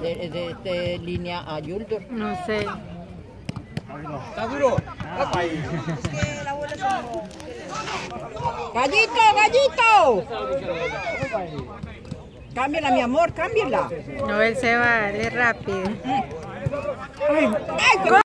de, de, este línea a Yuldur. No sé. Está duro. ¡Gallito, gallito! Cámbiala, mi amor, cámbiala. No, él se va, él es rápido. ¡Ay, ay!